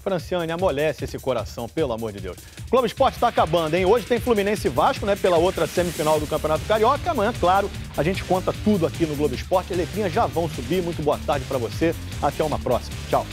Franciane, amolece esse coração, pelo amor de Deus. O Globo Esporte está acabando, hein? Hoje tem Fluminense e Vasco, né? Pela outra semifinal do Campeonato Carioca. Amanhã, claro, a gente conta tudo aqui no Globo Esporte. Eletrinhas já vão subir. Muito boa tarde para você. Até uma próxima. Tchau.